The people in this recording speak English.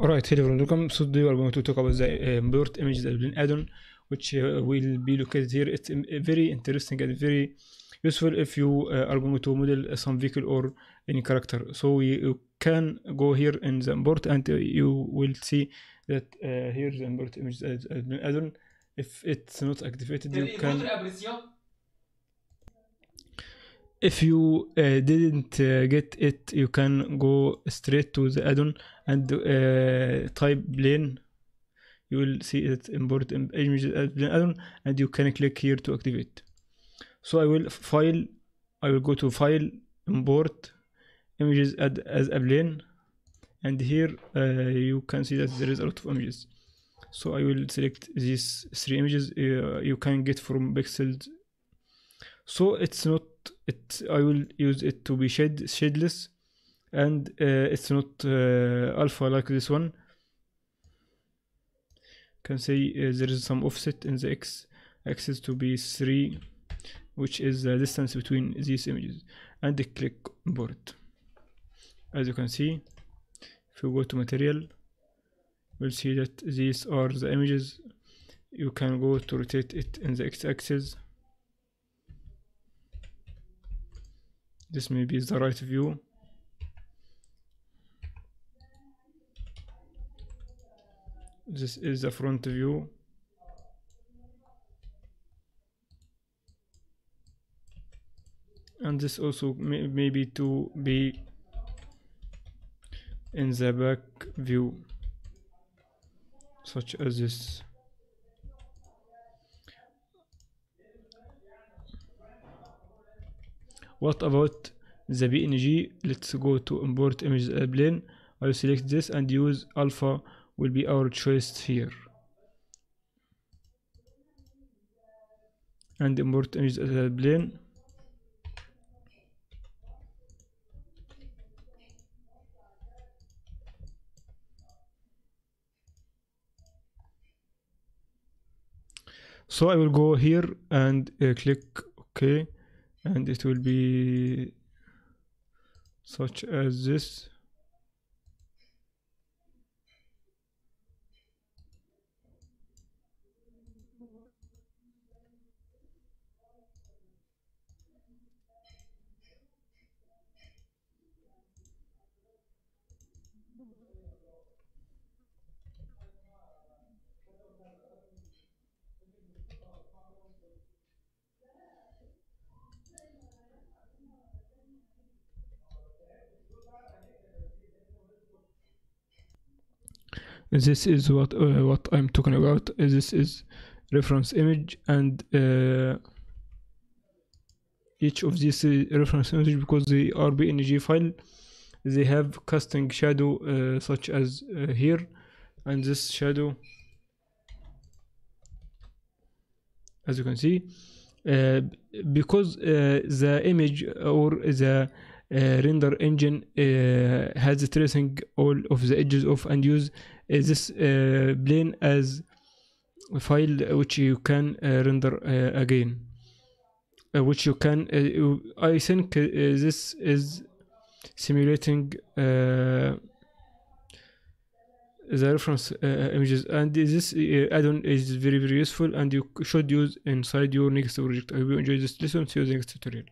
Alright, hello everyone, welcome. So today we are going to talk about the uh, import images add-in add-on, which uh, will be located here. It's um, very interesting and very useful if you uh, are going to model some vehicle or any character. So you, you can go here in the import and uh, you will see that uh, here the import add- add-on. If it's not activated, you can if you uh, didn't uh, get it you can go straight to the add-on and uh, type plane. You will see it import im- images add-on and you can click here to activate. So i will file i will go to file import images add, as a plane. And here uh, you can see that there is a lot of images. So i will select these three images uh, you can get from Pexels. So it's not it i will use it to be shade shadeless and uh, it's not uh, alpha like this one. Can say uh, there is some offset in the x axis to be 3 which is the distance between these images. And click import as you can see if you go to material you'll see that these are the images. You can go to rotate it in the x-axis this may be the right view. This is the front view. And this also may, maybe to be in the back view such as this what about the png let's go to import images as plane i will select this and use alpha will be our choice here. And import a plane so i will go here and uh, click ok and it will be such as this this is what uh, what I'm talking about. This is reference image and uh, each of these uh, reference images because they are PNG file. They have casting shadow uh, such as uh, here and this shadow. As you can see uh, because uh, the image or the uh, render engine uh, has tracing all of the edges of and use uh, this uh, plane as a file which you can uh, render uh, again? Which you can i think this is simulating the reference uh, images. And this uh, add-on is very very useful and you should use inside your next project. I hope you enjoy this lesson. See you next tutorial